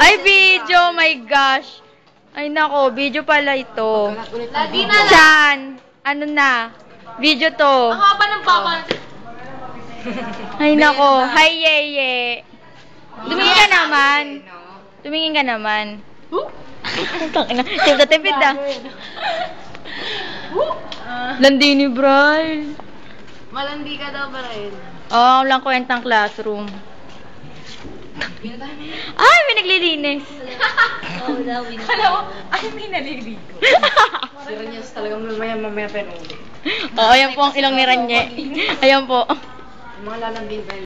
Ay, video! My gosh! Ay, nako. Video pala ito. Lagi na lang. Chan! Ano na? Video to. Ang haba ng papa. Ay, nako. Hi, Yeye. Tumingin ka naman. Tumingin ka naman. Na tipid ah. Landini, Bray. Malandi ka daw ba rin? Oo, oh, lang kwentang classroom. Ay, may naglilinis. Oo daw. Alam mo, ay may naliligo. Si Ranyas talagang mamaya mamaya pero uli. Oo, ayan po ang ilong ni Ranye. Ayan po. Mga lalambing ba